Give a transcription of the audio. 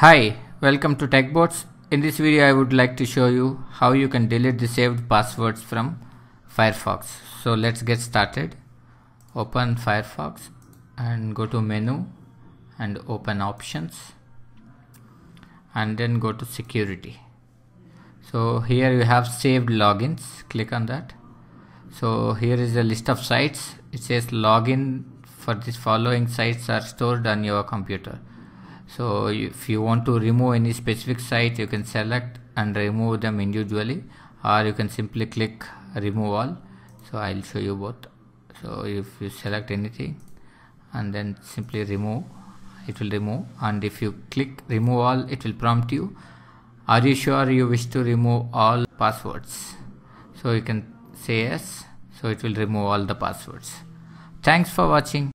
Hi, welcome to Techboats. In this video I would like to show you how you can delete the saved passwords from Firefox. So let's get started. Open Firefox and go to menu and open options and then go to security. So here you have saved logins. Click on that. So here is a list of sites. It says login for this following sites are stored on your computer so if you want to remove any specific site you can select and remove them individually or you can simply click remove all. So I'll show you both. So if you select anything and then simply remove it will remove. And if you click remove all it will prompt you. Are you sure you wish to remove all passwords? So you can say yes. So it will remove all the passwords. Thanks for watching